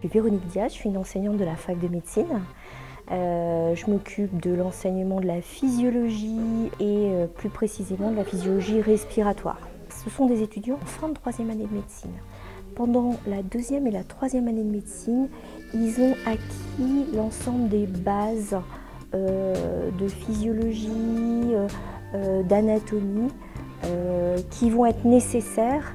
Je suis Véronique Diaz, je suis une enseignante de la fac de médecine. Euh, je m'occupe de l'enseignement de la physiologie et euh, plus précisément de la physiologie respiratoire. Ce sont des étudiants en fin de troisième année de médecine. Pendant la deuxième et la troisième année de médecine, ils ont acquis l'ensemble des bases euh, de physiologie, d'anatomie qui vont être nécessaires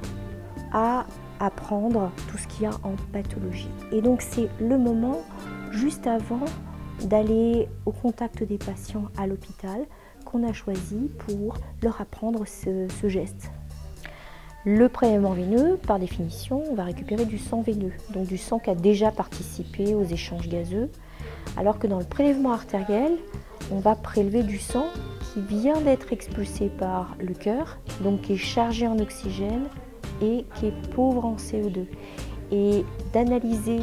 à apprendre tout ce qu'il y a en pathologie. Et donc c'est le moment juste avant d'aller au contact des patients à l'hôpital qu'on a choisi pour leur apprendre ce, geste. Le prélèvement veineux, par définition, on va récupérer du sang veineux, donc du sang qui a déjà participé aux échanges gazeux, alors que dans le prélèvement artériel, on va prélever du sang qui vient d'être expulsé par le cœur, donc qui est chargé en oxygène et qui est pauvre en CO2. Et d'analyser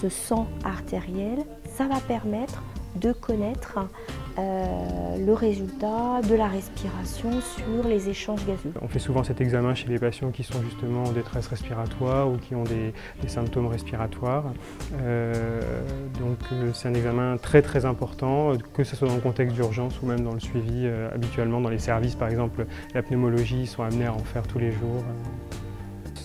ce sang artériel, ça va permettre de connaître euh, le résultat de la respiration sur les échanges gazeux. On fait souvent cet examen chez les patients qui sont justement en détresse respiratoire ou qui ont des, symptômes respiratoires. Euh, donc euh, c'est un examen très très important, que ce soit dans le contexte d'urgence ou même dans le suivi habituellement dans les services. Par exemple, la pneumologie, ils sont amenés à en faire tous les jours.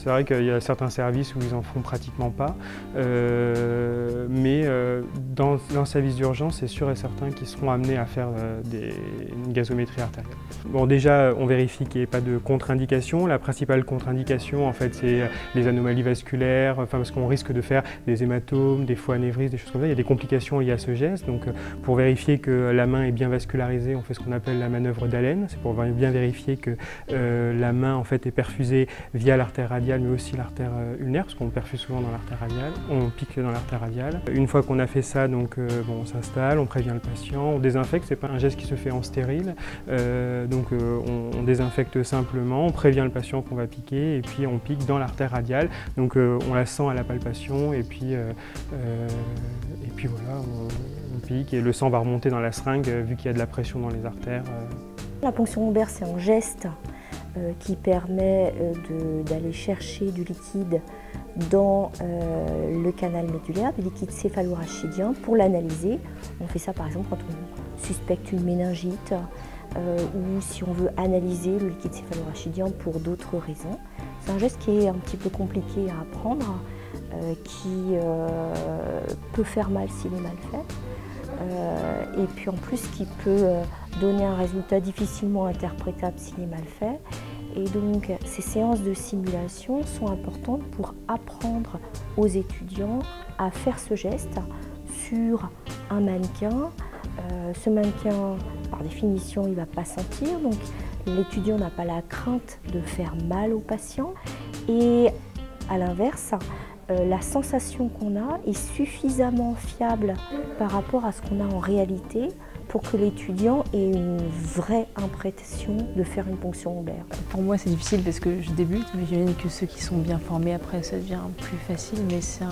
C'est vrai qu'il y a certains services où ils en font pratiquement pas, euh, mais euh, dans, un service d'urgence, c'est sûr et certain qu'ils seront amenés à faire euh, une gazométrie artérielle. Bon, déjà, on vérifie qu'il n'y ait pas de contre-indication. La principale contre-indication, en fait, c'est les anomalies vasculaires, parce qu'on risque de faire des hématomes, des foies anévrismes, des choses comme ça. Il y a des complications liées à ce geste. Donc, pour vérifier que la main est bien vascularisée, on fait ce qu'on appelle la manœuvre d'Allen. C'est pour bien vérifier que la main, en fait, est perfusée via l'artère radiale mais aussi l'artère euh, ulnaire, parce qu'on perfuse souvent dans l'artère radiale, on pique dans l'artère radiale. Une fois qu'on a fait ça, donc, euh, bon, on s'installe, on prévient le patient, on désinfecte, c'est pas un geste qui se fait en stérile, euh, donc on, désinfecte simplement, on prévient le patient qu'on va piquer, et puis on pique dans l'artère radiale, donc on la sent à la palpation, et puis, et puis voilà, on, pique, et le sang va remonter dans la seringue, vu qu'il y a de la pression dans les artères. La ponction lombaire, c'est un geste qui permet euh, d'aller chercher du liquide dans euh, le canal médulaire, du liquide céphalorachidien, pour l'analyser. On fait ça par exemple quand on suspecte une méningite ou si on veut analyser le liquide céphalorachidien pour d'autres raisons. C'est un geste qui est un petit peu compliqué à apprendre, qui peut faire mal s'il est mal fait, et puis en plus qui peut donner un résultat difficilement interprétable s'il est mal fait. Et donc ces séances de simulation sont importantes pour apprendre aux étudiants à faire ce geste sur un mannequin. Euh, ce mannequin, par définition, il ne va pas sentir, donc l'étudiant n'a pas la crainte de faire mal au patient. Et à l'inverse, euh, la sensation qu'on a est suffisamment fiable par rapport à ce qu'on a en réalité pour que l'étudiant ait une vraie impression de faire une ponction lombaire. Pour moi, c'est difficile parce que je débute, mais j'imagine que ceux qui sont bien formés, après, ça devient plus facile. Mais c'est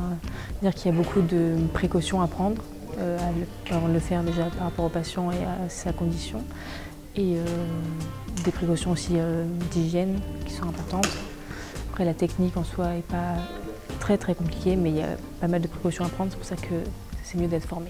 dire qu'il y a beaucoup de précautions à prendre, euh, à le, faire déjà par rapport au patient et à sa condition. Et euh, des précautions aussi euh, d'hygiène qui sont importantes. Après, la technique en soi n'est pas très très compliquée, mais il y a pas mal de précautions à prendre. C'est pour ça que c'est mieux d'être formé.